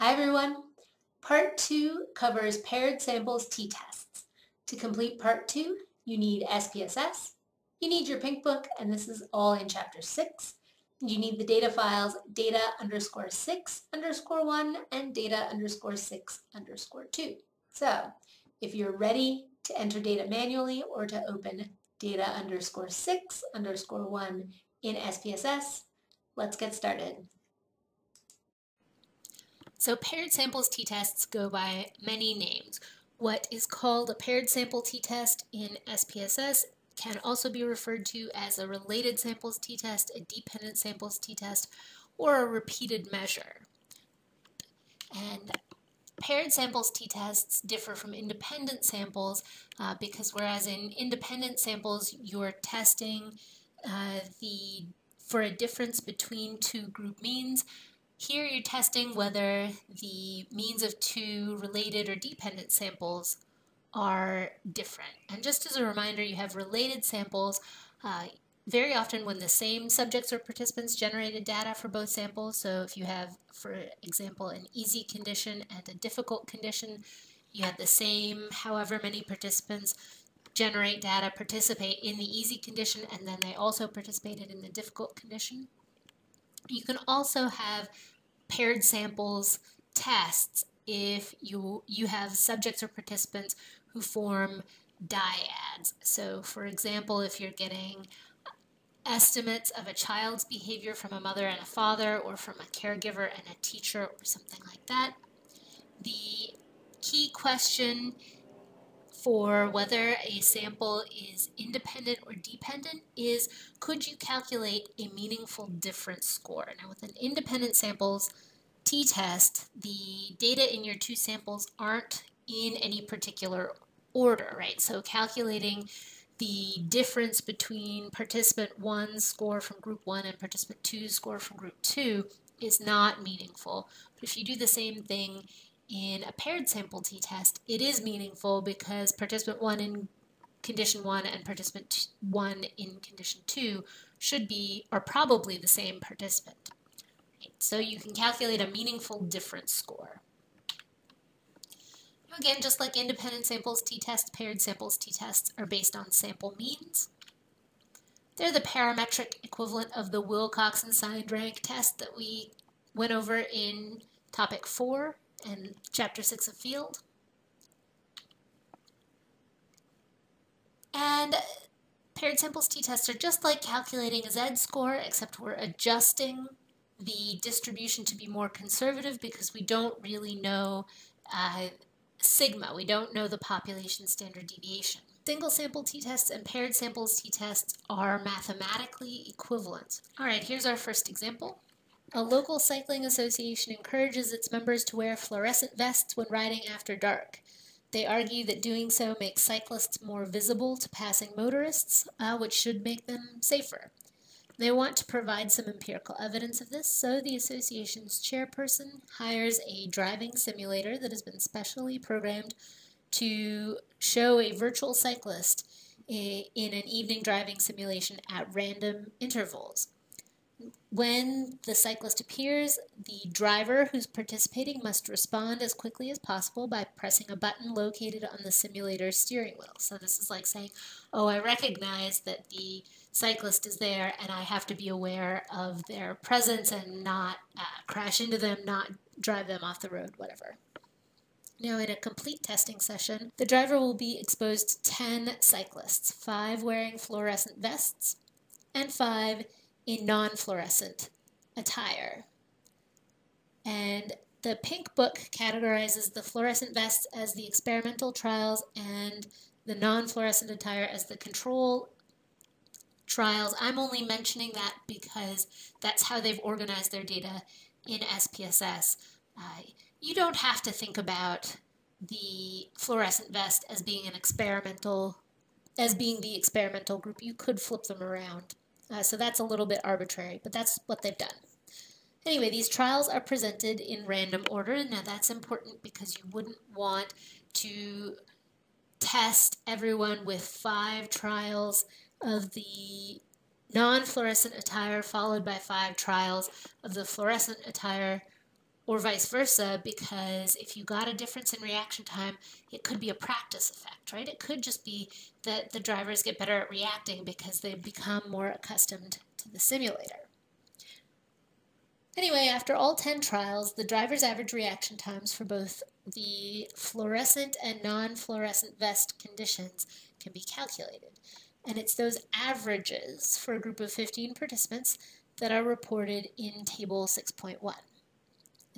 Hi everyone. Part 2 covers paired samples t-tests. To complete part 2, you need SPSS, you need your pink book, and this is all in chapter 6. You need the data files data underscore 6 underscore 1 and data underscore 6 underscore 2. So if you're ready to enter data manually or to open data underscore 6 underscore 1 in SPSS, let's get started. So paired samples t-tests go by many names. What is called a paired sample t-test in SPSS can also be referred to as a related samples t-test, a dependent samples t-test, or a repeated measure. And paired samples t-tests differ from independent samples uh, because whereas in independent samples you're testing uh, the for a difference between two group means, here you're testing whether the means of two related or dependent samples are different. And just as a reminder, you have related samples. Uh, very often when the same subjects or participants generated data for both samples, so if you have, for example, an easy condition and a difficult condition, you had the same however many participants generate data, participate in the easy condition, and then they also participated in the difficult condition. You can also have paired samples tests if you, you have subjects or participants who form dyads. So for example, if you're getting estimates of a child's behavior from a mother and a father or from a caregiver and a teacher or something like that, the key question for whether a sample is independent or dependent is could you calculate a meaningful difference score? Now with an independent samples t-test, the data in your two samples aren't in any particular order, right? So calculating the difference between participant 1 score from group 1 and participant 2 score from group 2 is not meaningful. But if you do the same thing in a paired sample t-test, it is meaningful because participant 1 in condition 1 and participant 1 in condition 2 should be, or probably the same participant. So you can calculate a meaningful difference score. Again, just like independent samples t-test, paired samples t-tests are based on sample means. They're the parametric equivalent of the Wilcoxon signed rank test that we went over in topic 4 and chapter 6 of field. And paired samples t-tests are just like calculating a z-score, except we're adjusting the distribution to be more conservative because we don't really know uh, sigma. We don't know the population standard deviation. Single sample t-tests and paired samples t-tests are mathematically equivalent. All right, here's our first example. A local cycling association encourages its members to wear fluorescent vests when riding after dark. They argue that doing so makes cyclists more visible to passing motorists, uh, which should make them safer. They want to provide some empirical evidence of this, so the association's chairperson hires a driving simulator that has been specially programmed to show a virtual cyclist in an evening driving simulation at random intervals. When the cyclist appears, the driver who's participating must respond as quickly as possible by pressing a button located on the simulator steering wheel. So this is like saying, oh, I recognize that the cyclist is there and I have to be aware of their presence and not uh, crash into them, not drive them off the road, whatever. Now, in a complete testing session, the driver will be exposed to 10 cyclists, five wearing fluorescent vests and five in non-fluorescent attire. And the pink book categorizes the fluorescent vests as the experimental trials and the non-fluorescent attire as the control trials. I'm only mentioning that because that's how they've organized their data in SPSS. Uh, you don't have to think about the fluorescent vest as being an experimental, as being the experimental group. You could flip them around. Uh, so that's a little bit arbitrary, but that's what they've done. Anyway, these trials are presented in random order. Now that's important because you wouldn't want to test everyone with five trials of the non-fluorescent attire followed by five trials of the fluorescent attire or vice versa, because if you got a difference in reaction time, it could be a practice effect, right? It could just be that the drivers get better at reacting because they become more accustomed to the simulator. Anyway, after all 10 trials, the driver's average reaction times for both the fluorescent and non-fluorescent vest conditions can be calculated. And it's those averages for a group of 15 participants that are reported in Table 6.1.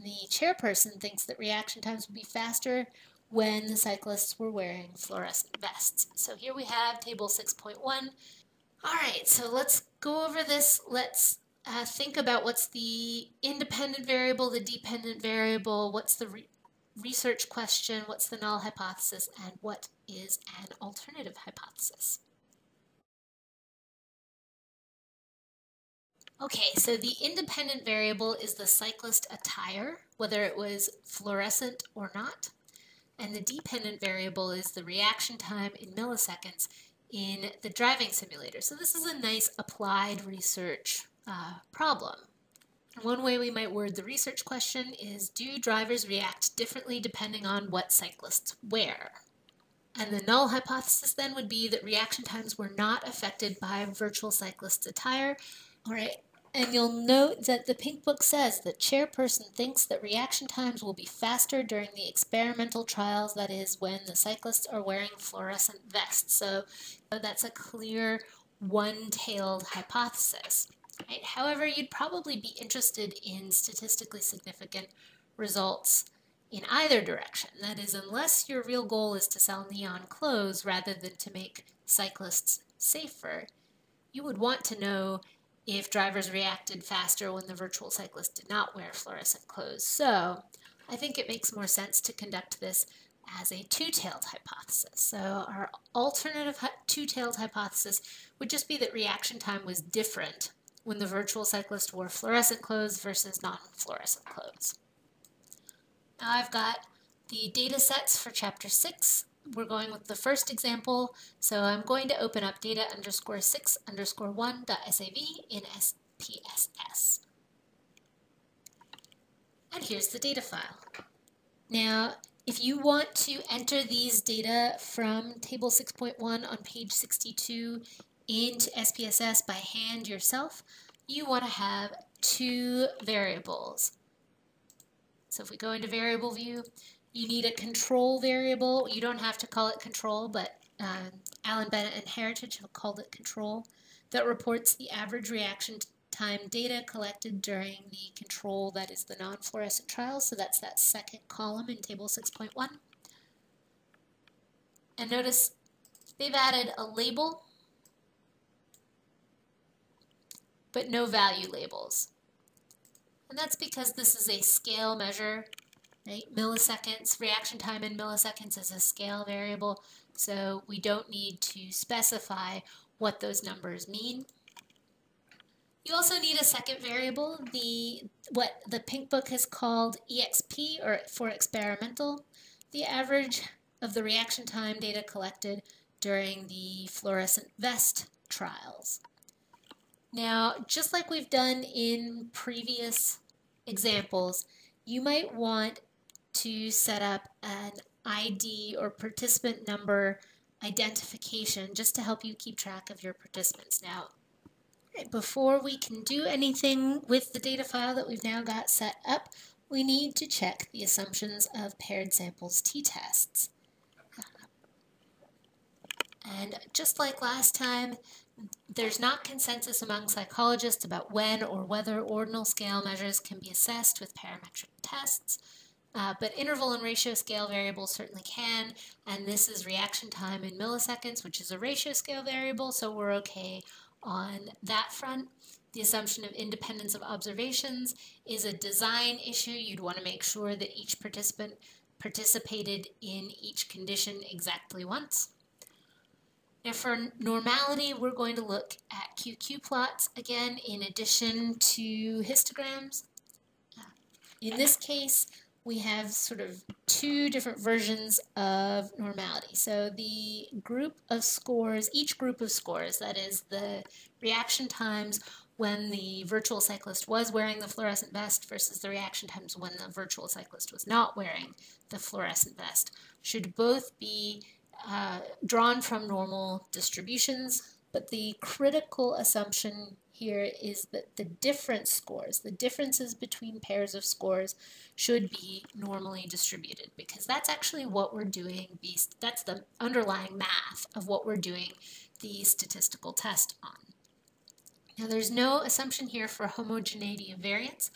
The chairperson thinks that reaction times would be faster when the cyclists were wearing fluorescent vests. So here we have Table 6.1. All right, so let's go over this. Let's uh, think about what's the independent variable, the dependent variable, what's the re research question, what's the null hypothesis, and what is an alternative hypothesis. Okay, so the independent variable is the cyclist attire, whether it was fluorescent or not. And the dependent variable is the reaction time in milliseconds in the driving simulator. So this is a nice applied research uh, problem. One way we might word the research question is, do drivers react differently depending on what cyclists wear? And the null hypothesis then would be that reaction times were not affected by virtual cyclists' attire. All right, and you'll note that the Pink Book says that chairperson thinks that reaction times will be faster during the experimental trials, that is, when the cyclists are wearing fluorescent vests. So that's a clear one-tailed hypothesis. Right? However, you'd probably be interested in statistically significant results in either direction. That is, unless your real goal is to sell neon clothes rather than to make cyclists safer, you would want to know if drivers reacted faster when the virtual cyclist did not wear fluorescent clothes. So I think it makes more sense to conduct this as a two-tailed hypothesis. So our alternative two-tailed hypothesis would just be that reaction time was different when the virtual cyclist wore fluorescent clothes versus non-fluorescent clothes. Now I've got the data sets for chapter 6 we're going with the first example. So I'm going to open up data underscore 6 underscore 1 dot sav in SPSS. And here's the data file. Now, if you want to enter these data from table 6.1 on page 62 into SPSS by hand yourself, you want to have two variables. So if we go into variable view, you need a control variable. You don't have to call it control, but uh, Allen Bennett and Heritage have called it control that reports the average reaction time data collected during the control that is the non-fluorescent trial. So that's that second column in table 6.1. And notice they've added a label, but no value labels. And that's because this is a scale measure right? Milliseconds, reaction time in milliseconds is a scale variable, so we don't need to specify what those numbers mean. You also need a second variable, the what the Pink Book has called EXP, or for experimental, the average of the reaction time data collected during the fluorescent vest trials. Now, just like we've done in previous examples, you might want to set up an ID or participant number identification just to help you keep track of your participants. Now, before we can do anything with the data file that we've now got set up, we need to check the assumptions of paired samples t-tests. Uh, and just like last time, there's not consensus among psychologists about when or whether ordinal scale measures can be assessed with parametric tests. Uh, but interval and ratio scale variables certainly can, and this is reaction time in milliseconds, which is a ratio scale variable, so we're okay on that front. The assumption of independence of observations is a design issue. You'd want to make sure that each participant participated in each condition exactly once. Now for normality, we're going to look at QQ plots again in addition to histograms. In this case, we have sort of two different versions of normality. So the group of scores, each group of scores, that is the reaction times when the virtual cyclist was wearing the fluorescent vest versus the reaction times when the virtual cyclist was not wearing the fluorescent vest should both be uh, drawn from normal distributions, but the critical assumption here is that the difference scores, the differences between pairs of scores should be normally distributed because that's actually what we're doing, that's the underlying math of what we're doing the statistical test on. Now there's no assumption here for homogeneity of variance.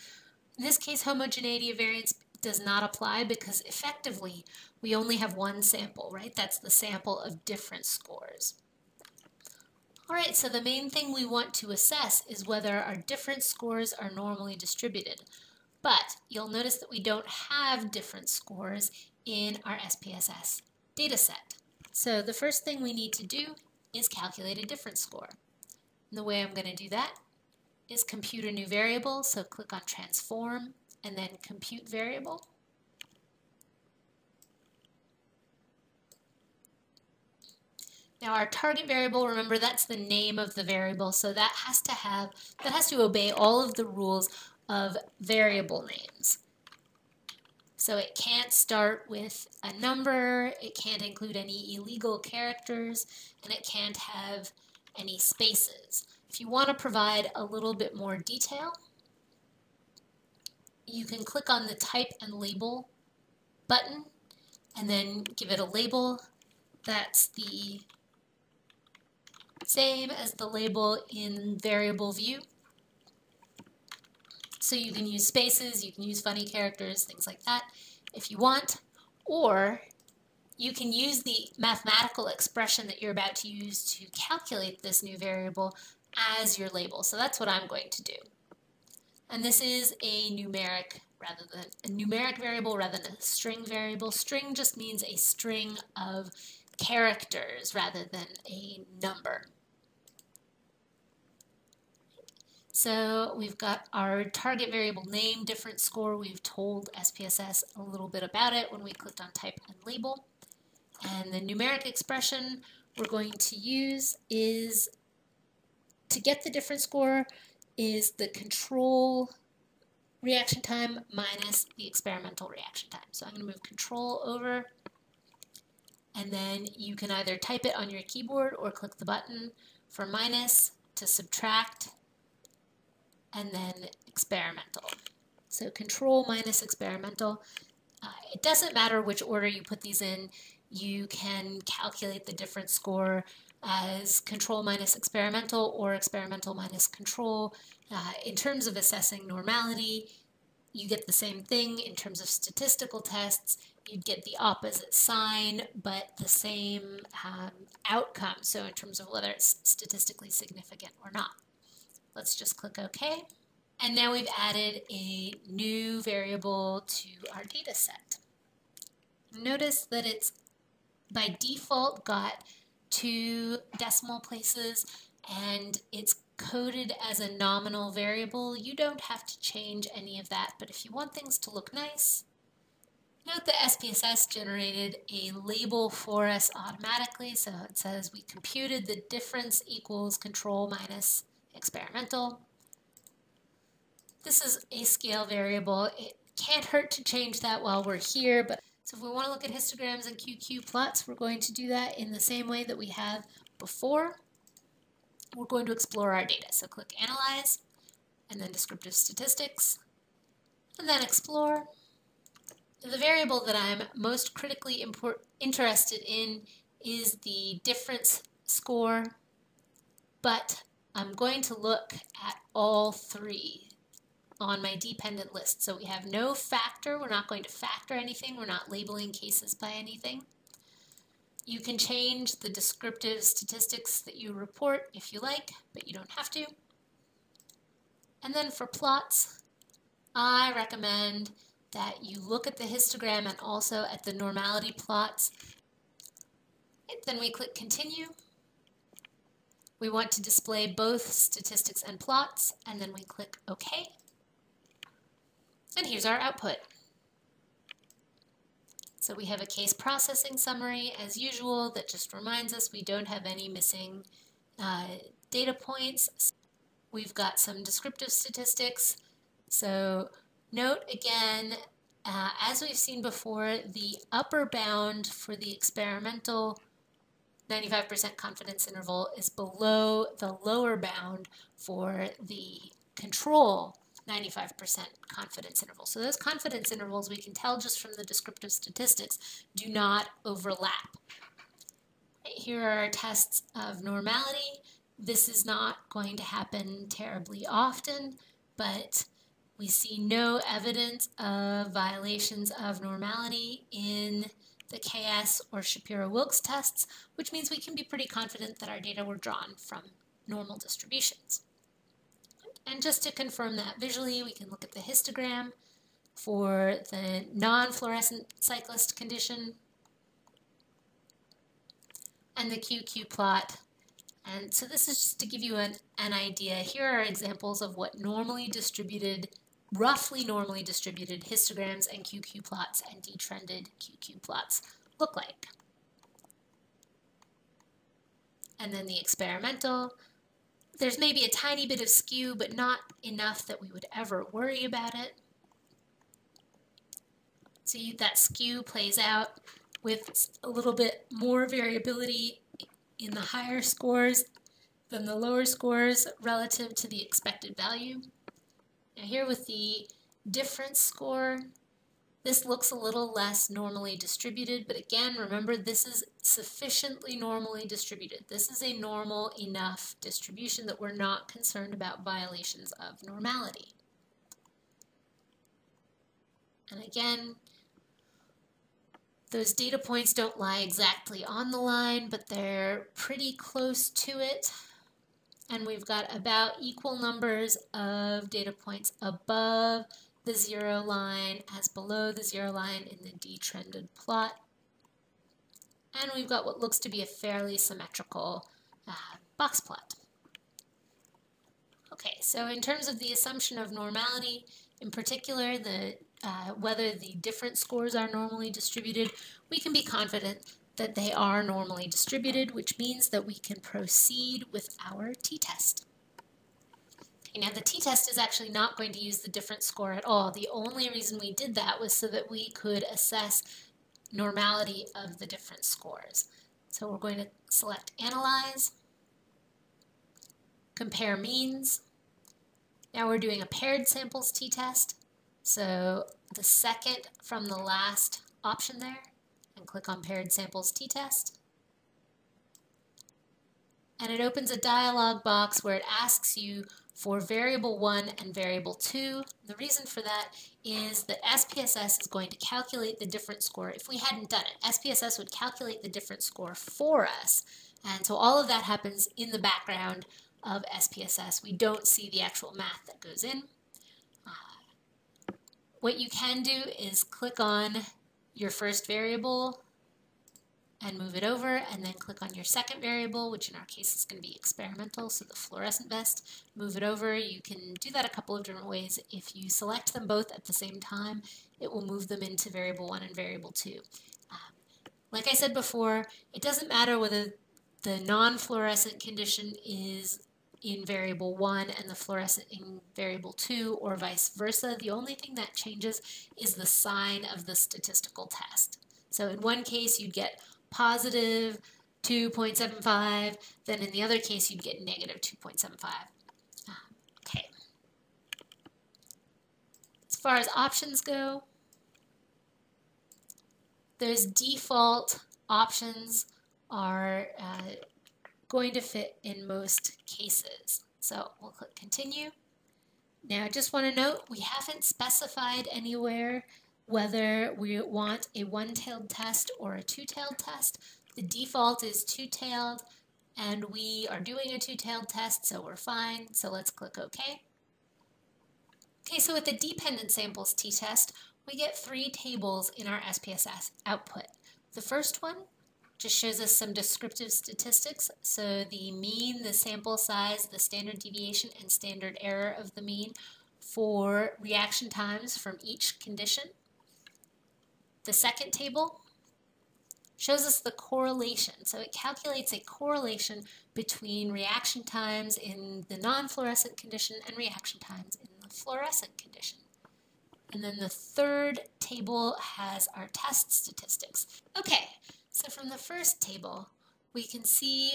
In this case, homogeneity of variance does not apply because effectively we only have one sample, right? That's the sample of different scores. All right, so the main thing we want to assess is whether our different scores are normally distributed. But you'll notice that we don't have different scores in our SPSS dataset. So the first thing we need to do is calculate a difference score. And the way I'm going to do that is compute a new variable. So click on transform and then compute variable. Now our target variable, remember that's the name of the variable, so that has to have, that has to obey all of the rules of variable names. So it can't start with a number, it can't include any illegal characters, and it can't have any spaces. If you want to provide a little bit more detail, you can click on the type and label button and then give it a label that's the same as the label in variable view. So you can use spaces, you can use funny characters, things like that if you want, or you can use the mathematical expression that you're about to use to calculate this new variable as your label. So that's what I'm going to do. And this is a numeric rather than a numeric variable rather than a string variable. String just means a string of characters rather than a number. So we've got our target variable name difference score. We've told SPSS a little bit about it when we clicked on type and label. And the numeric expression we're going to use is to get the difference score is the control reaction time minus the experimental reaction time. So I'm going to move control over and then you can either type it on your keyboard or click the button for minus to subtract and then experimental. So control minus experimental. Uh, it doesn't matter which order you put these in. You can calculate the difference score as control minus experimental or experimental minus control. Uh, in terms of assessing normality, you get the same thing. In terms of statistical tests, you'd get the opposite sign, but the same um, outcome. So in terms of whether it's statistically significant or not. Let's just click OK. And now we've added a new variable to our data set. Notice that it's by default got two decimal places and it's coded as a nominal variable. You don't have to change any of that, but if you want things to look nice, note that SPSS generated a label for us automatically. So it says we computed the difference equals control minus experimental. This is a scale variable. It can't hurt to change that while we're here, but so if we want to look at histograms and QQ plots, we're going to do that in the same way that we have before. We're going to explore our data. So click Analyze, and then Descriptive Statistics, and then Explore. The variable that I'm most critically interested in is the difference score, but I'm going to look at all three on my dependent list. So we have no factor. We're not going to factor anything. We're not labeling cases by anything. You can change the descriptive statistics that you report if you like, but you don't have to. And then for plots, I recommend that you look at the histogram and also at the normality plots. Then we click continue. We want to display both statistics and plots, and then we click OK. And here's our output. So we have a case processing summary as usual that just reminds us we don't have any missing uh, data points. we've got some descriptive statistics. So note again, uh, as we've seen before, the upper bound for the experimental 95% confidence interval is below the lower bound for the control 95% confidence interval. So those confidence intervals we can tell just from the descriptive statistics do not overlap. Here are our tests of normality. This is not going to happen terribly often, but we see no evidence of violations of normality in the KS or Shapiro-Wilks tests, which means we can be pretty confident that our data were drawn from normal distributions. And just to confirm that visually, we can look at the histogram for the non-fluorescent cyclist condition and the QQ plot. And so this is just to give you an, an idea. Here are examples of what normally distributed, roughly normally distributed histograms and QQ plots and detrended QQ plots look like. And then the experimental, there's maybe a tiny bit of skew, but not enough that we would ever worry about it. See, that skew plays out with a little bit more variability in the higher scores than the lower scores relative to the expected value. Now here with the difference score, this looks a little less normally distributed, but again, remember this is sufficiently normally distributed. This is a normal enough distribution that we're not concerned about violations of normality. And again, those data points don't lie exactly on the line, but they're pretty close to it. And we've got about equal numbers of data points above the zero line as below the zero line in the detrended plot. And we've got what looks to be a fairly symmetrical uh, box plot. Okay, so in terms of the assumption of normality, in particular, the uh, whether the different scores are normally distributed, we can be confident that they are normally distributed, which means that we can proceed with our t-test. Now the t-test is actually not going to use the different score at all. The only reason we did that was so that we could assess normality of the different scores. So we're going to select Analyze, Compare Means. Now we're doing a paired samples t-test. So the second from the last option there, click on Paired Samples t-test. And it opens a dialog box where it asks you for variable 1 and variable 2. The reason for that is that SPSS is going to calculate the different score. If we hadn't done it, SPSS would calculate the different score for us. And so all of that happens in the background of SPSS. We don't see the actual math that goes in. Uh, what you can do is click on your first variable and move it over and then click on your second variable, which in our case is going to be experimental, so the fluorescent vest. Move it over. You can do that a couple of different ways. If you select them both at the same time, it will move them into variable 1 and variable 2. Um, like I said before, it doesn't matter whether the non-fluorescent condition is in variable 1 and the fluorescent in variable 2 or vice versa. The only thing that changes is the sign of the statistical test. So in one case you'd get positive 2.75, then in the other case you'd get negative 2.75. Um, okay. As far as options go, those default options are uh, going to fit in most cases. So we'll click continue. Now I just want to note we haven't specified anywhere whether we want a one-tailed test or a two-tailed test. The default is two-tailed, and we are doing a two-tailed test, so we're fine. So let's click OK. Okay, so with the dependent samples t-test, we get three tables in our SPSS output. The first one just shows us some descriptive statistics. So the mean, the sample size, the standard deviation, and standard error of the mean for reaction times from each condition. The second table shows us the correlation. So it calculates a correlation between reaction times in the non-fluorescent condition and reaction times in the fluorescent condition. And then the third table has our test statistics. Okay, so from the first table, we can see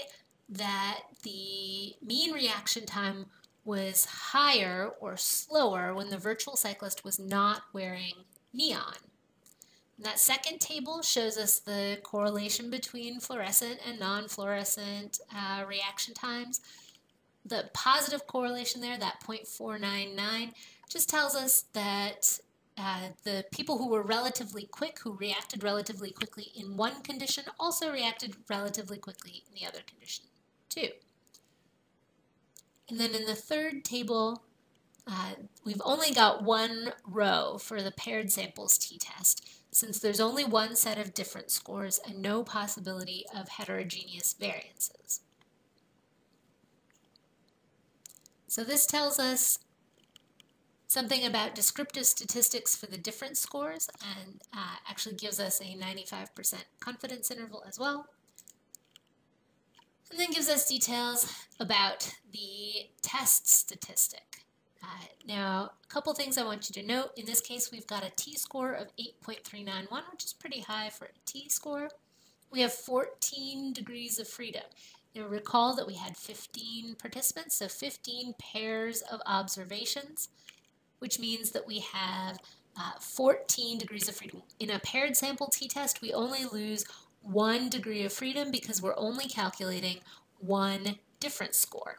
that the mean reaction time was higher or slower when the virtual cyclist was not wearing neon. That second table shows us the correlation between fluorescent and non-fluorescent uh, reaction times. The positive correlation there, that 0.499, just tells us that uh, the people who were relatively quick, who reacted relatively quickly in one condition, also reacted relatively quickly in the other condition too. And then in the third table, uh, we've only got one row for the paired samples t-test, since there's only one set of different scores and no possibility of heterogeneous variances. So this tells us something about descriptive statistics for the different scores and uh, actually gives us a 95% confidence interval as well. And then gives us details about the test statistic. Uh, now, a couple things I want you to note. In this case, we've got a t-score of 8.391, which is pretty high for a t-score. We have 14 degrees of freedom. Now, recall that we had 15 participants, so 15 pairs of observations, which means that we have uh, 14 degrees of freedom. In a paired sample t-test, we only lose one degree of freedom because we're only calculating one difference score.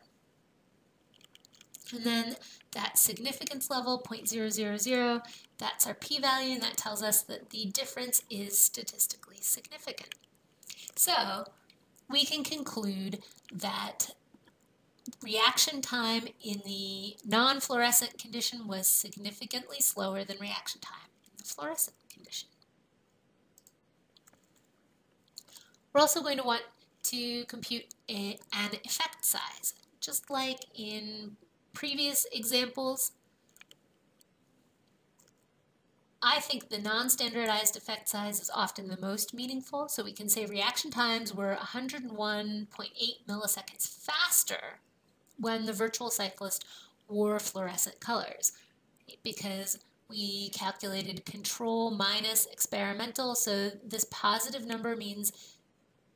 And then that significance level, 0.000, that's our p-value, and that tells us that the difference is statistically significant. So we can conclude that reaction time in the non-fluorescent condition was significantly slower than reaction time in the fluorescent condition. We're also going to want to compute a, an effect size. Just like in previous examples, I think the non-standardized effect size is often the most meaningful, so we can say reaction times were 101.8 milliseconds faster when the virtual cyclist wore fluorescent colors because we calculated control minus experimental, so this positive number means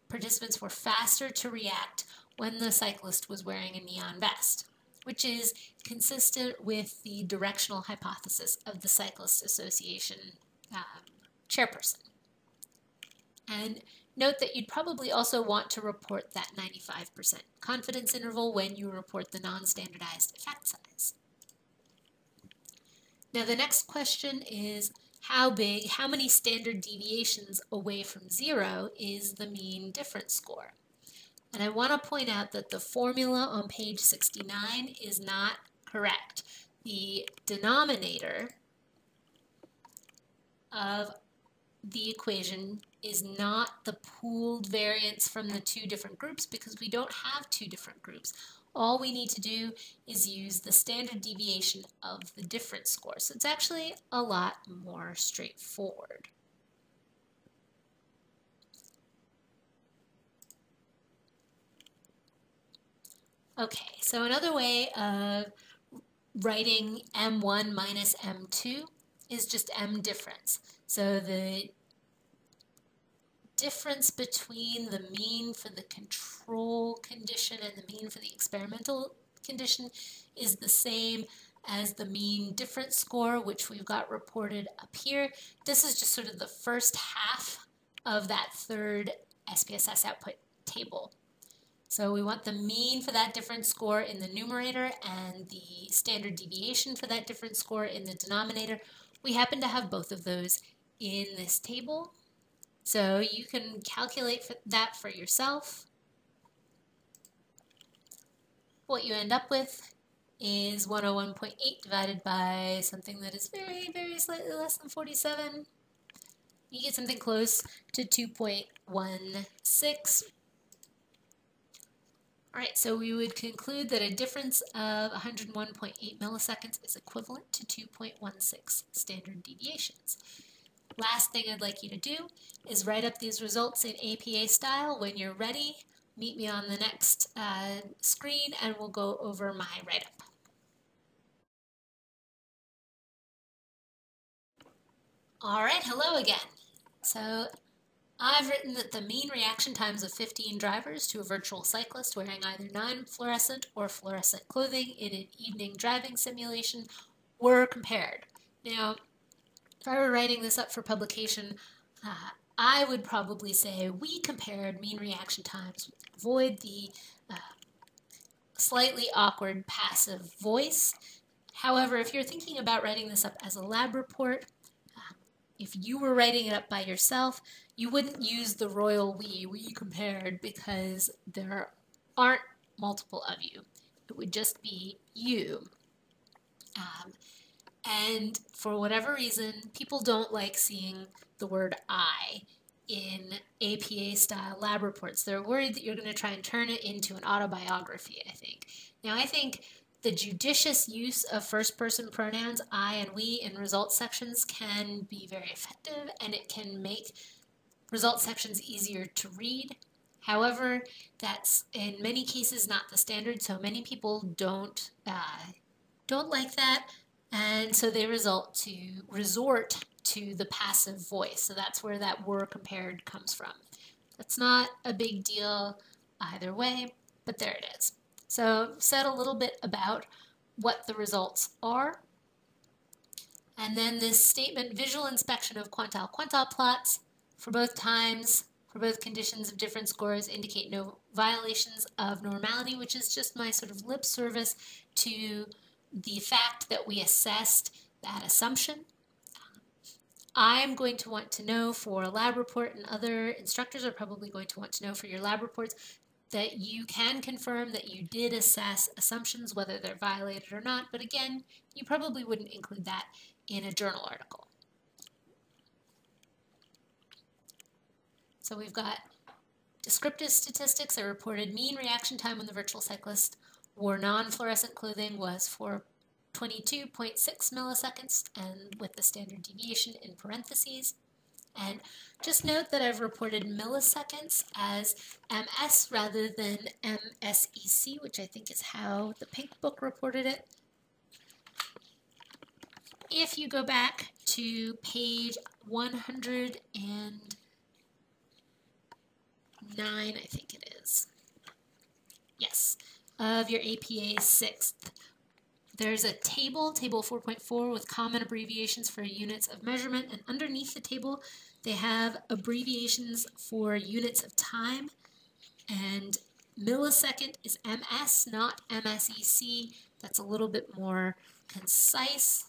participants were faster to react when the cyclist was wearing a neon vest, which is consistent with the directional hypothesis of the Cyclist Association um, chairperson. And note that you'd probably also want to report that 95% confidence interval when you report the non-standardized effect size. Now the next question is how big, how many standard deviations away from zero is the mean difference score. And I want to point out that the formula on page 69 is not correct. The denominator of the equation is not the pooled variance from the two different groups because we don't have two different groups. All we need to do is use the standard deviation of the difference score. So it's actually a lot more straightforward. Okay, so another way of writing M1 minus M2 is just M difference. So the difference between the mean for the control condition and the mean for the experimental condition is the same as the mean difference score, which we've got reported up here. This is just sort of the first half of that third SPSS output table. So we want the mean for that difference score in the numerator and the standard deviation for that difference score in the denominator. We happen to have both of those in this table. So you can calculate that for yourself. What you end up with is 101.8 divided by something that is very, very slightly less than 47. You get something close to 2.16. All right, so we would conclude that a difference of 101.8 milliseconds is equivalent to 2.16 standard deviations. last thing I'd like you to do is write up these results in APA style. When you're ready, meet me on the next uh, screen and we'll go over my write-up. All right, hello again. So I've written that the mean reaction times of 15 drivers to a virtual cyclist wearing either non-fluorescent or fluorescent clothing in an evening driving simulation were compared. Now, if I were writing this up for publication, uh, I would probably say we compared mean reaction times, avoid the uh, slightly awkward passive voice. However, if you're thinking about writing this up as a lab report, if you were writing it up by yourself, you wouldn't use the royal we, we compared, because there aren't multiple of you. It would just be you. Um, and for whatever reason, people don't like seeing the word I in APA style lab reports. They're worried that you're going to try and turn it into an autobiography, I think. Now, I think the judicious use of first person pronouns, I and we, in results sections can be very effective and it can make results sections easier to read. However, that's in many cases not the standard, so many people don't uh, don't like that, and so they result to resort to the passive voice. So that's where that were compared comes from. That's not a big deal either way, but there it is. So said a little bit about what the results are. And then this statement, visual inspection of quantile-quantile plots for both times, for both conditions of different scores indicate no violations of normality, which is just my sort of lip service to the fact that we assessed that assumption. I'm going to want to know for a lab report, and other instructors are probably going to want to know for your lab reports, that you can confirm that you did assess assumptions, whether they're violated or not. But again, you probably wouldn't include that in a journal article. So we've got descriptive statistics. I reported mean reaction time when the virtual cyclist wore non-fluorescent clothing was for 22.6 milliseconds and with the standard deviation in parentheses. And just note that I've reported milliseconds as MS rather than MSEC, which I think is how the pink book reported it. If you go back to page 100 and nine, I think it is. Yes, of your APA sixth. There's a table, table 4.4, with common abbreviations for units of measurement, and underneath the table, they have abbreviations for units of time, and millisecond is MS, not MSEC. That's a little bit more concise.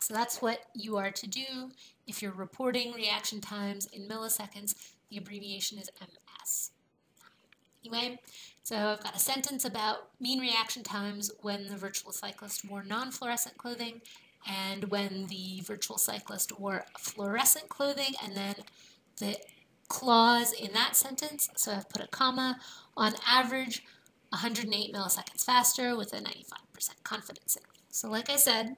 So that's what you are to do if you're reporting reaction times in milliseconds. The abbreviation is MS. Anyway, so I've got a sentence about mean reaction times when the virtual cyclist wore non-fluorescent clothing and when the virtual cyclist wore fluorescent clothing, and then the clause in that sentence, so I've put a comma, on average 108 milliseconds faster with a 95% confidence interval. So like I said,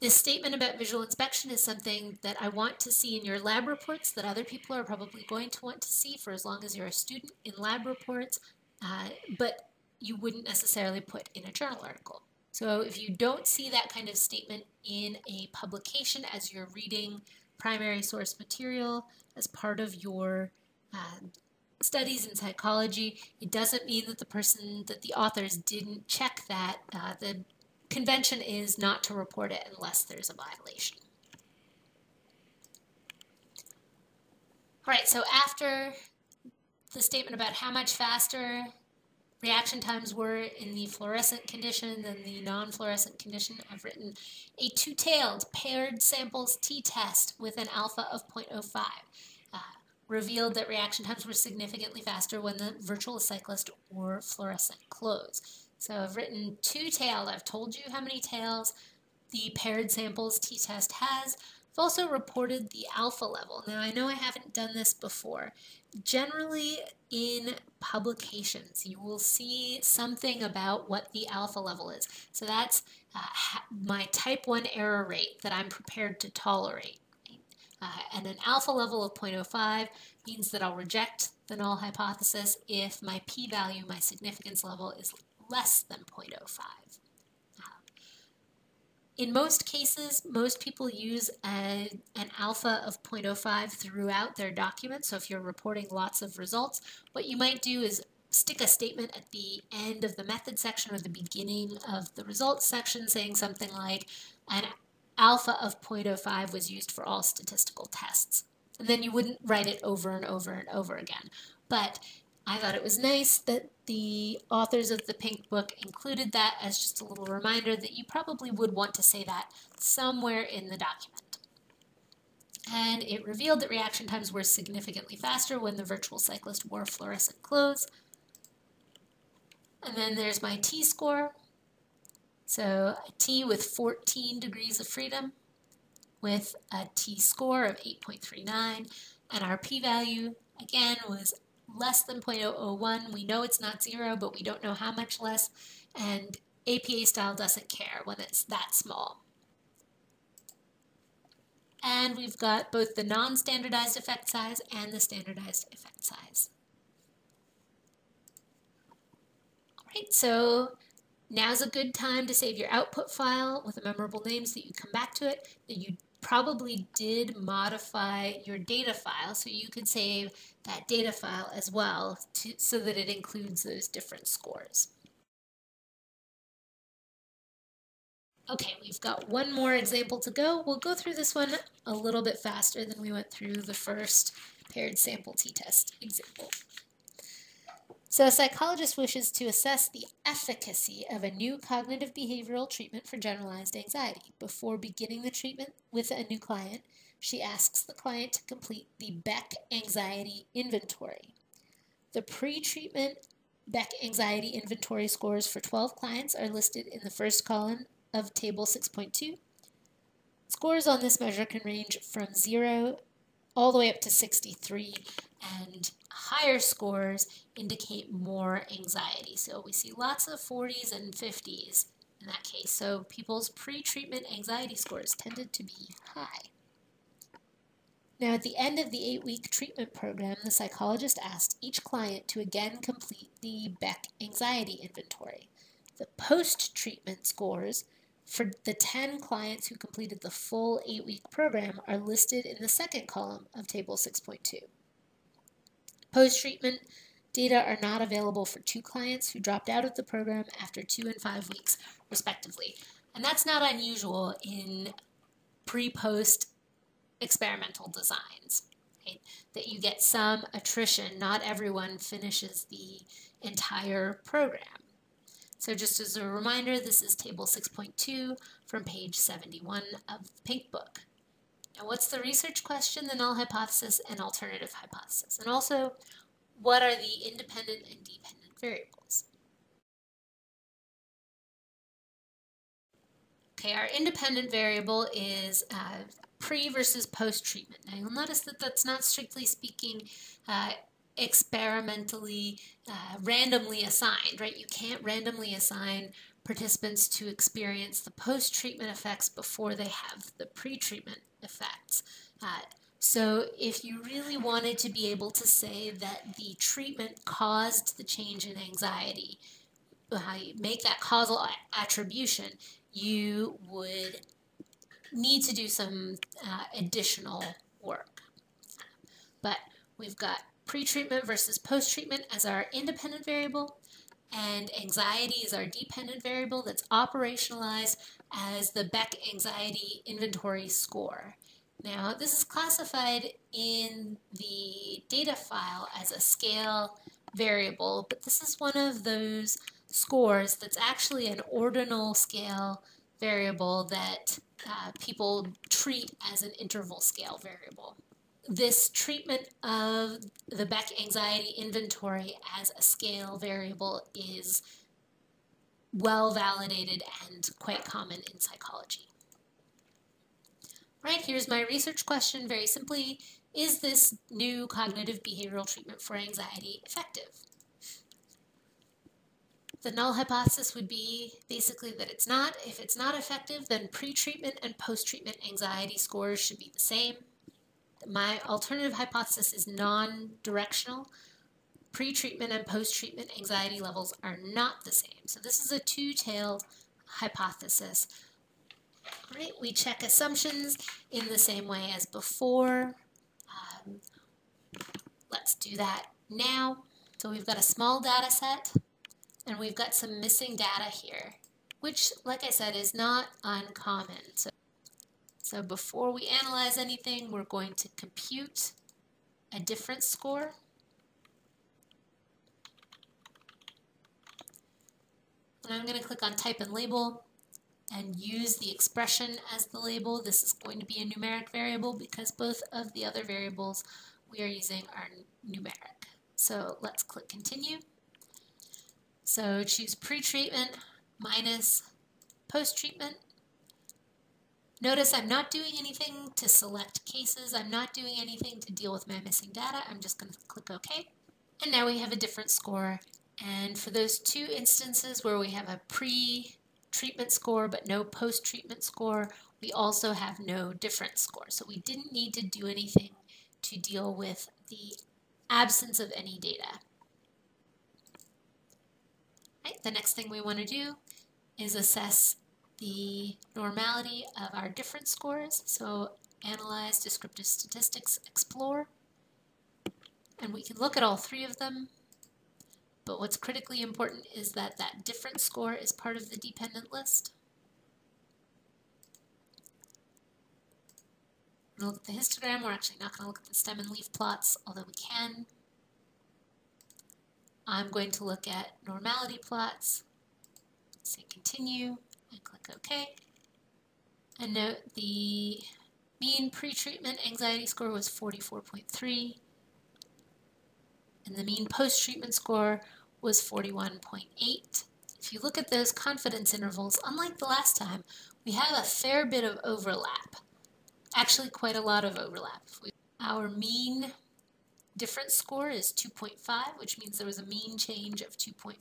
this statement about visual inspection is something that I want to see in your lab reports that other people are probably going to want to see for as long as you're a student in lab reports, uh, but you wouldn't necessarily put in a journal article. So if you don't see that kind of statement in a publication as you're reading primary source material as part of your uh, studies in psychology, it doesn't mean that the person, that the authors didn't check that. Uh, the convention is not to report it unless there's a violation. All right, so after the statement about how much faster reaction times were in the fluorescent condition than the non-fluorescent condition, I've written a two-tailed paired samples t-test with an alpha of 0.05 uh, revealed that reaction times were significantly faster when the virtual cyclist wore fluorescent clothes. So I've written two tailed. I've told you how many tails the paired samples t-test has. I've also reported the alpha level. Now I know I haven't done this before. Generally in publications you will see something about what the alpha level is. So that's uh, my type 1 error rate that I'm prepared to tolerate. Uh, and an alpha level of 0.05 means that I'll reject the null hypothesis if my p-value, my significance level, is less than 0.05. In most cases, most people use a, an alpha of 0.05 throughout their document. So if you're reporting lots of results, what you might do is stick a statement at the end of the method section or the beginning of the results section saying something like an alpha of 0.05 was used for all statistical tests. And then you wouldn't write it over and over and over again. But I thought it was nice that the authors of the Pink Book included that as just a little reminder that you probably would want to say that somewhere in the document. And it revealed that reaction times were significantly faster when the virtual cyclist wore fluorescent clothes. And then there's my t-score. So a t with 14 degrees of freedom with a t-score of 8.39. And our p-value, again, was less than 0.001. We know it's not zero, but we don't know how much less. And APA style doesn't care when it's that small. And we've got both the non-standardized effect size and the standardized effect size. All right, so now's a good time to save your output file with a memorable name so that you come back to it, that you probably did modify your data file, so you could save that data file as well to, so that it includes those different scores. Okay, we've got one more example to go. We'll go through this one a little bit faster than we went through the first paired sample t-test example. So a psychologist wishes to assess the efficacy of a new cognitive behavioral treatment for generalized anxiety. Before beginning the treatment with a new client, she asks the client to complete the Beck Anxiety Inventory. The pre-treatment Beck Anxiety Inventory scores for 12 clients are listed in the first column of Table 6.2. Scores on this measure can range from 0 all the way up to 63, and higher scores indicate more anxiety. So we see lots of 40s and 50s in that case. So people's pre-treatment anxiety scores tended to be high. Now, at the end of the eight-week treatment program, the psychologist asked each client to again complete the Beck Anxiety Inventory. The post-treatment scores for the 10 clients who completed the full eight-week program are listed in the second column of Table 6.2. Post-treatment data are not available for two clients who dropped out of the program after two and five weeks, respectively. And that's not unusual in pre-post experimental designs, okay? that you get some attrition. Not everyone finishes the entire program. So just as a reminder, this is table 6.2 from page 71 of the Pink Book. Now, what's the research question, the null hypothesis, and alternative hypothesis? And also, what are the independent and dependent variables? Okay, our independent variable is uh, pre versus post treatment. Now you'll notice that that's not strictly speaking uh, experimentally, uh, randomly assigned, right? You can't randomly assign participants to experience the post treatment effects before they have the pre treatment effects. Uh, so if you really wanted to be able to say that the treatment caused the change in anxiety, how you make that causal attribution, you would need to do some uh, additional work. But we've got pre-treatment versus post-treatment as our independent variable, and anxiety is our dependent variable that's operationalized as the Beck Anxiety Inventory Score. Now, this is classified in the data file as a scale variable, but this is one of those scores that's actually an ordinal scale variable that uh, people treat as an interval scale variable. This treatment of the Beck Anxiety Inventory as a scale variable is well validated and quite common in psychology. Right, here's my research question very simply. Is this new cognitive behavioral treatment for anxiety effective? The null hypothesis would be basically that it's not. If it's not effective, then pre-treatment and post-treatment anxiety scores should be the same. My alternative hypothesis is non-directional. Pre-treatment and post-treatment anxiety levels are not the same. So this is a two-tailed hypothesis. Right, we check assumptions in the same way as before. Um, let's do that now. So we've got a small data set and we've got some missing data here, which, like I said, is not uncommon. So, so before we analyze anything, we're going to compute a difference score. And I'm going to click on type and label and use the expression as the label. This is going to be a numeric variable because both of the other variables we are using are numeric. So let's click continue. So choose pre-treatment minus post-treatment. Notice I'm not doing anything to select cases. I'm not doing anything to deal with my missing data. I'm just going to click OK. And now we have a different score. And for those two instances where we have a pre-treatment score but no post-treatment score, we also have no difference score. So we didn't need to do anything to deal with the absence of any data. Right, the next thing we want to do is assess the normality of our difference scores. So analyze descriptive statistics, explore, and we can look at all three of them. But what's critically important is that that difference score is part of the dependent list. To look at the histogram. We're actually not going to look at the stem and leaf plots, although we can. I'm going to look at normality plots. Say continue and click OK. And note the mean pre-treatment anxiety score was 44.3 and the mean post-treatment score was 41.8. If you look at those confidence intervals, unlike the last time, we have a fair bit of overlap. Actually, quite a lot of overlap. Our mean difference score is 2.5, which means there was a mean change of 2.5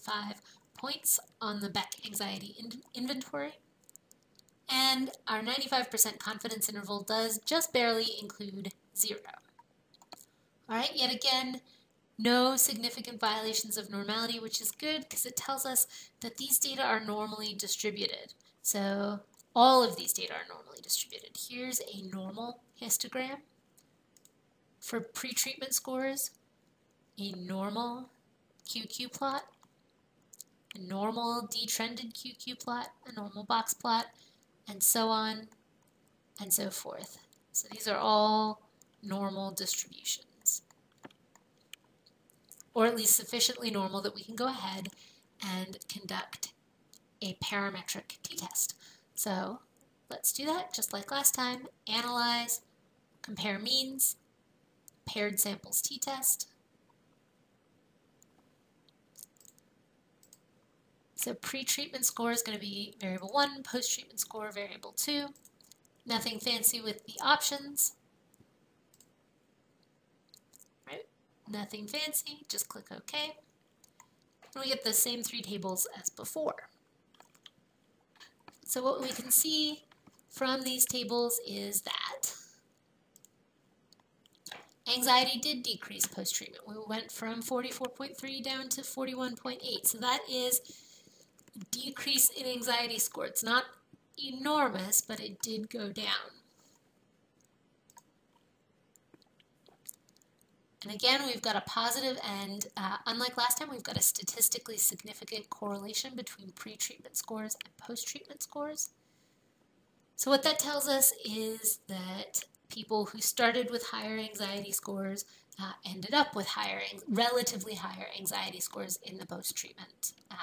points on the Beck anxiety in inventory. And our 95% confidence interval does just barely include zero. All right, yet again, no significant violations of normality, which is good because it tells us that these data are normally distributed. So all of these data are normally distributed. Here's a normal histogram for pretreatment scores, a normal QQ plot, a normal detrended QQ plot, a normal box plot, and so on and so forth. So these are all normal distributions, or at least sufficiently normal that we can go ahead and conduct a parametric t-test. So let's do that just like last time. Analyze, compare means, paired samples t-test. So pre-treatment score is going to be variable 1, post-treatment score variable 2. Nothing fancy with the options. Right? Nothing fancy, just click OK. And we get the same three tables as before. So what we can see from these tables is that Anxiety did decrease post-treatment. We went from 44.3 down to 41.8. So that is decrease in anxiety score. It's not enormous, but it did go down. And again, we've got a positive and uh, unlike last time, we've got a statistically significant correlation between pre-treatment scores and post-treatment scores. So what that tells us is that people who started with higher anxiety scores uh, ended up with higher, relatively higher anxiety scores in the post-treatment uh,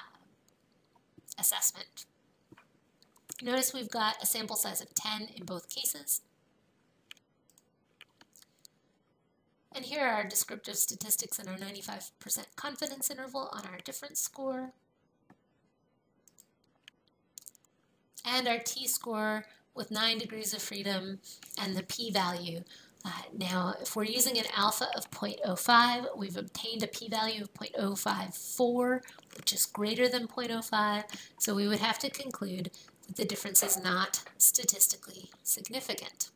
assessment. Notice we've got a sample size of 10 in both cases. And here are our descriptive statistics and our 95% confidence interval on our difference score. And our t-score with 9 degrees of freedom and the p-value. Uh, now, if we're using an alpha of 0.05, we've obtained a p-value of 0.054, which is greater than 0.05, so we would have to conclude that the difference is not statistically significant.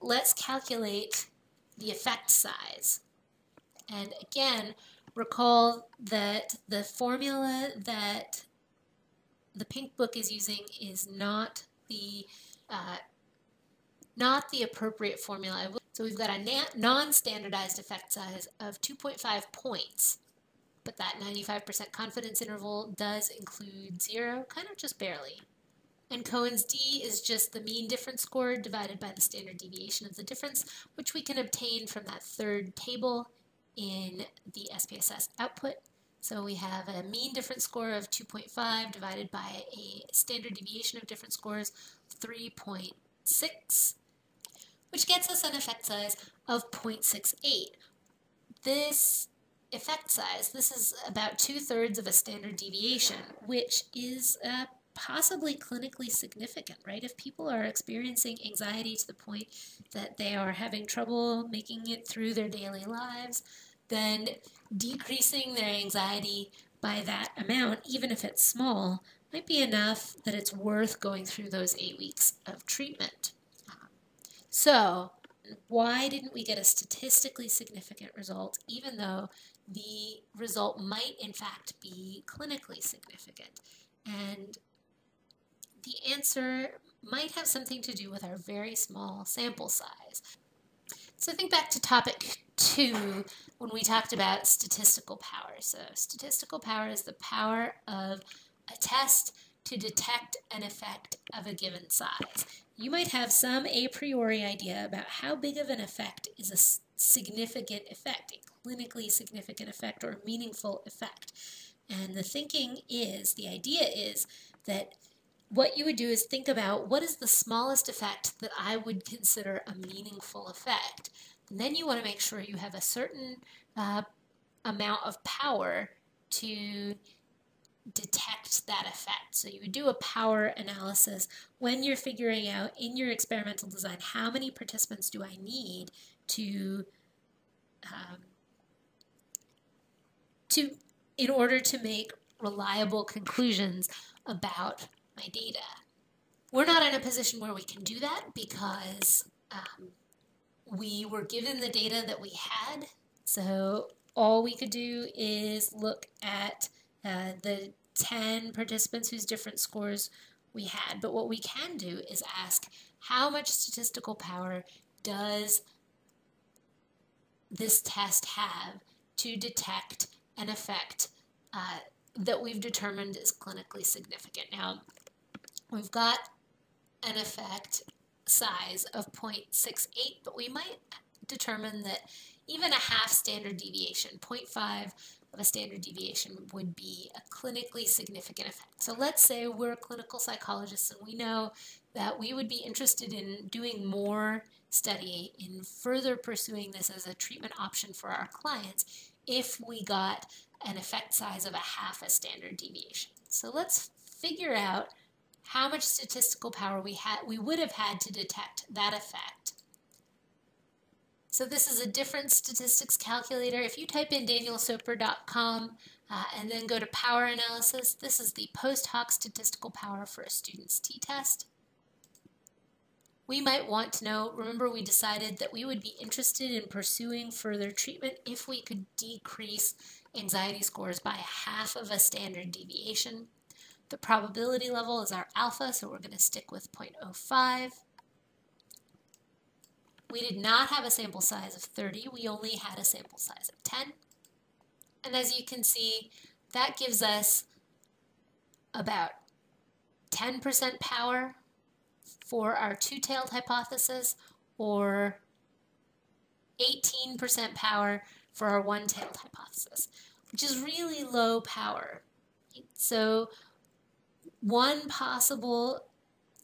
Let's calculate the effect size. And again, recall that the formula that the pink book is using is not the uh, not the appropriate formula. So we've got a non-standardized effect size of 2.5 points, but that 95% confidence interval does include zero, kind of just barely. And Cohen's d is just the mean difference score divided by the standard deviation of the difference, which we can obtain from that third table in the SPSS output. So we have a mean difference score of 2.5 divided by a standard deviation of different scores 3.6, which gets us an effect size of 0.68. This effect size, this is about two-thirds of a standard deviation, which is uh, possibly clinically significant, right? If people are experiencing anxiety to the point that they are having trouble making it through their daily lives, then decreasing their anxiety by that amount, even if it's small, might be enough that it's worth going through those eight weeks of treatment. So, why didn't we get a statistically significant result, even though the result might in fact be clinically significant? And the answer might have something to do with our very small sample size. So think back to topic two when we talked about statistical power. So statistical power is the power of a test to detect an effect of a given size. You might have some a priori idea about how big of an effect is a significant effect, a clinically significant effect or a meaningful effect. And the thinking is, the idea is that what you would do is think about what is the smallest effect that I would consider a meaningful effect. And then you want to make sure you have a certain uh, amount of power to detect that effect. So you would do a power analysis when you're figuring out in your experimental design how many participants do I need to um, to in order to make reliable conclusions about my data. We're not in a position where we can do that because um, we were given the data that we had. So all we could do is look at uh, the 10 participants whose different scores we had. But what we can do is ask how much statistical power does this test have to detect an effect uh, that we've determined is clinically significant. Now, we've got an effect size of 0.68, but we might determine that even a half standard deviation, 0.5 of a standard deviation would be a clinically significant effect. So let's say we're a clinical psychologists and we know that we would be interested in doing more study in further pursuing this as a treatment option for our clients if we got an effect size of a half a standard deviation. So let's figure out how much statistical power we had we would have had to detect that effect. So this is a different statistics calculator. If you type in danielsoper.com uh, and then go to power analysis, this is the post hoc statistical power for a student's t-test. We might want to know, remember we decided that we would be interested in pursuing further treatment if we could decrease anxiety scores by half of a standard deviation. The probability level is our alpha, so we're going to stick with 0.05. We did not have a sample size of 30, we only had a sample size of 10. And as you can see, that gives us about 10% power for our two-tailed hypothesis or 18% power for our one-tailed hypothesis, which is really low power. So one possible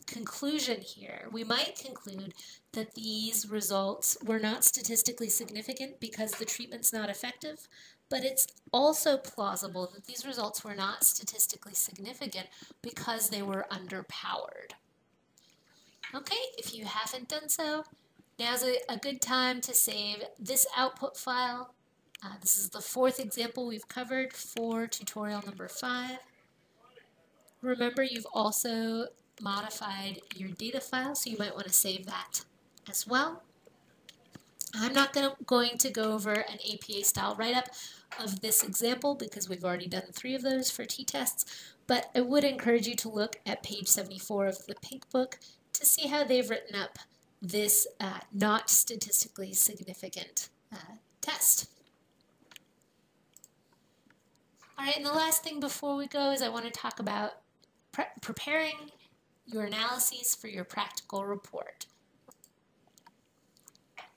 conclusion here, we might conclude that these results were not statistically significant because the treatment's not effective, but it's also plausible that these results were not statistically significant because they were underpowered. Okay, if you haven't done so, now's a, a good time to save this output file. Uh, this is the fourth example we've covered for tutorial number five. Remember, you've also modified your data file, so you might want to save that as well. I'm not gonna, going to go over an APA style write-up of this example because we've already done three of those for t-tests, but I would encourage you to look at page 74 of the pink book to see how they've written up this uh, not statistically significant uh, test. All right, and the last thing before we go is I want to talk about pre preparing your analyses for your practical report.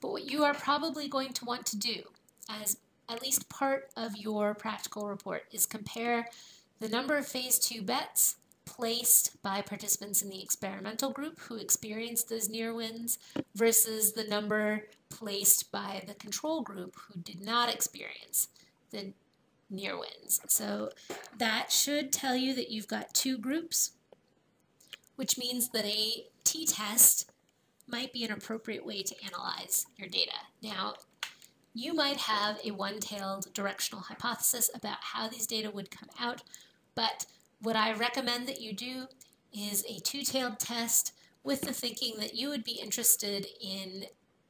But what you are probably going to want to do as at least part of your practical report is compare the number of phase two bets placed by participants in the experimental group who experienced those near wins versus the number placed by the control group who did not experience the near wins. So that should tell you that you've got two groups, which means that a t-test might be an appropriate way to analyze your data. Now, you might have a one-tailed directional hypothesis about how these data would come out, but what I recommend that you do is a two-tailed test with the thinking that you would be interested in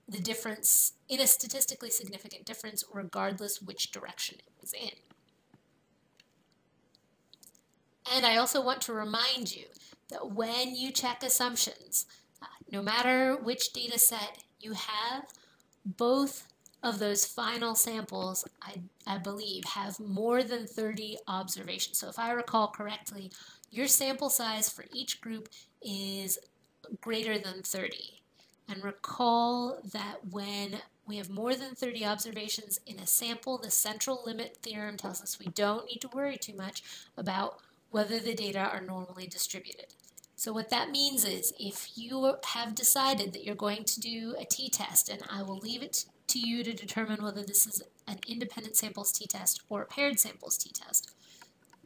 the difference, in a statistically significant difference, regardless which direction it was in. And I also want to remind you that when you check assumptions, no matter which data set you have, both of those final samples, I, I believe, have more than 30 observations. So if I recall correctly, your sample size for each group is greater than 30. And recall that when we have more than 30 observations in a sample, the central limit theorem tells us we don't need to worry too much about whether the data are normally distributed. So what that means is if you have decided that you're going to do a t-test, and I will leave it to you to determine whether this is an independent samples t-test or a paired samples t-test,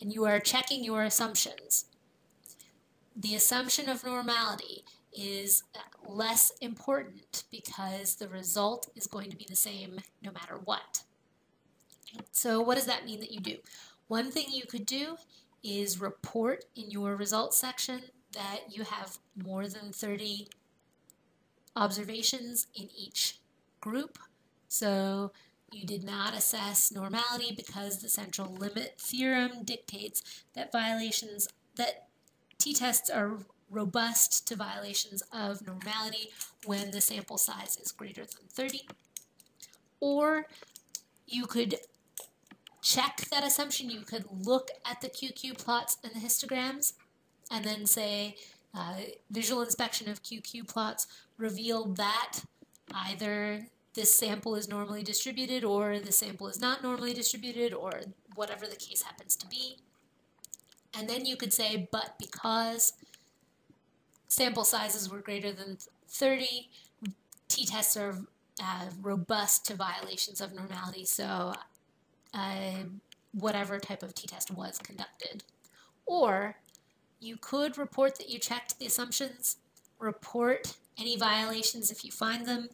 and you are checking your assumptions, the assumption of normality is uh, less important because the result is going to be the same no matter what. So what does that mean that you do? One thing you could do is report in your results section that you have more than 30 observations in each group. So you did not assess normality because the central limit theorem dictates that violations, that t-tests are robust to violations of normality when the sample size is greater than 30. Or you could check that assumption. You could look at the QQ plots and the histograms and then say uh, visual inspection of QQ plots revealed that either this sample is normally distributed or the sample is not normally distributed or whatever the case happens to be. And then you could say, but because sample sizes were greater than 30, t-tests are uh, robust to violations of normality, so uh, whatever type of t-test was conducted. Or you could report that you checked the assumptions, report any violations if you find them,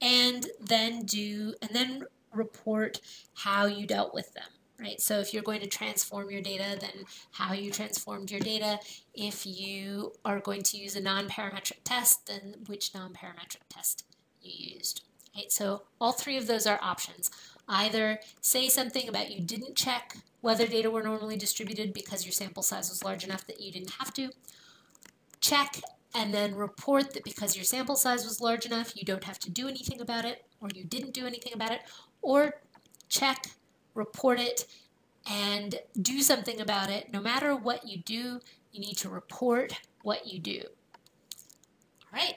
and then do and then report how you dealt with them. Right? So if you're going to transform your data, then how you transformed your data. If you are going to use a non-parametric test, then which non-parametric test you used. Right? So all three of those are options. Either say something about you didn't check whether data were normally distributed because your sample size was large enough that you didn't have to. Check and then report that because your sample size was large enough, you don't have to do anything about it, or you didn't do anything about it, or check, report it, and do something about it. No matter what you do, you need to report what you do. All right.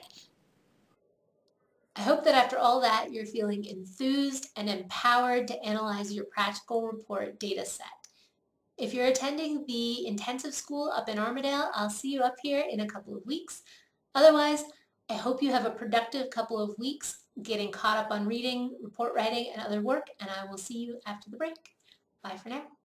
I hope that after all that, you're feeling enthused and empowered to analyze your practical report data set. If you're attending the intensive school up in Armidale, I'll see you up here in a couple of weeks. Otherwise, I hope you have a productive couple of weeks getting caught up on reading, report writing, and other work, and I will see you after the break. Bye for now.